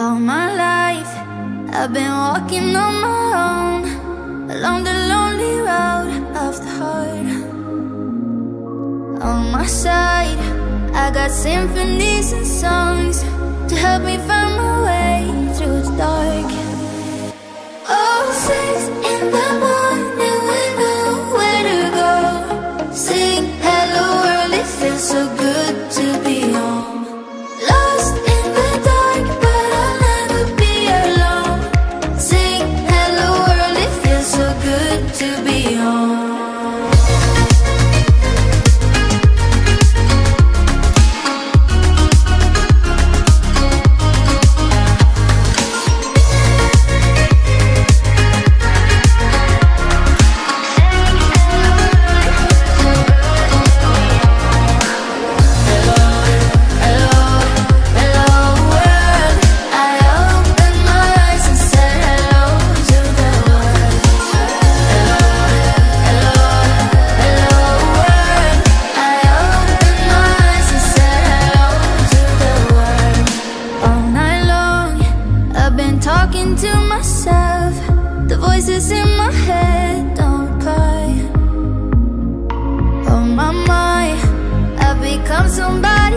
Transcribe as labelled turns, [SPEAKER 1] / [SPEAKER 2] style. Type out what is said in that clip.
[SPEAKER 1] All my life, I've been walking on my own Along the lonely road of the heart. On my side, I got symphonies and songs To help me find my way through the dark to be home talking to myself. The voices in my head don't play Oh my, my I've become somebody